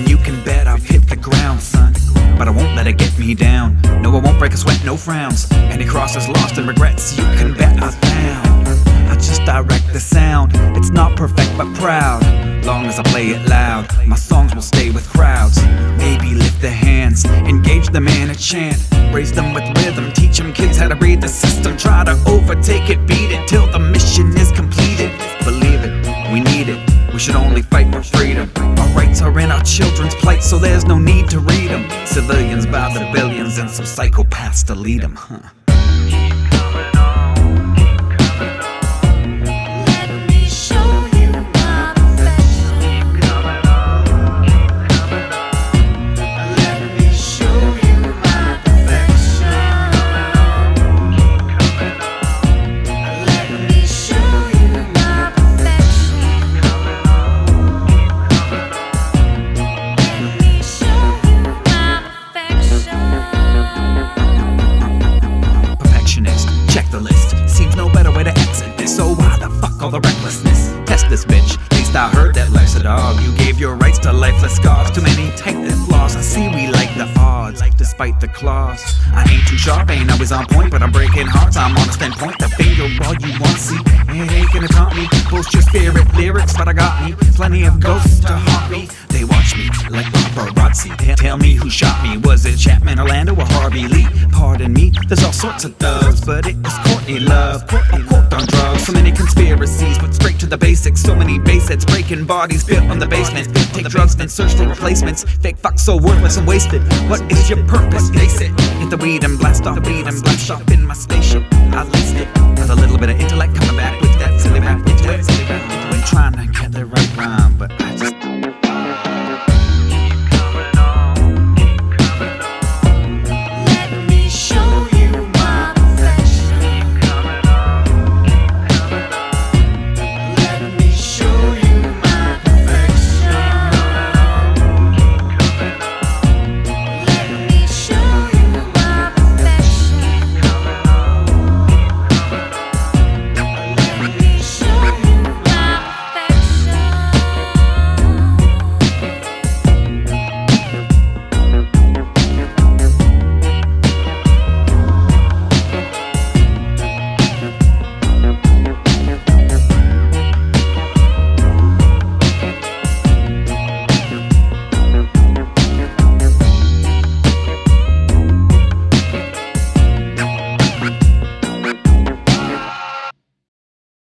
and you can bet I've hit the ground, son. But I won't let it get me down. No, I won't break a sweat, no frowns. Any crosses lost and regrets, you can bet I found. I just direct the sound. It's not perfect, but proud. Long as I play it loud, my songs will stay with crowds. Maybe lift the hands, engage the man a chant. Raise them with rhythm, teach them kids how to read the system. Try to overtake it, beat it till the mission is complete. So there's no need to read them. Civilians by the billions and some psychopaths to lead them, huh? Too many their flaws. I see we like the odds, despite the claws. I ain't too sharp, ain't always on point, but I'm breaking hearts. I'm on a standpoint. The finger all you want see. It ain't gonna taunt me. Post your spirit lyrics, but I got me. Plenty of ghosts to haunt me. They watch me like paparazzi. Tell- Tell me who shot me. Was it Chapman, Orlando, or Harvey Lee? Pardon me, there's all sorts of thugs, but it was Courtney Love. I'm corked on drugs. So many conspiracies, the basics. So many base breaking bodies built on the basement. Take drugs, then search for replacements. Fake fuck so worthless and wasted. What is your purpose? Face it. Hit the weed and blast off the weed and blast off in my spaceship. I laced it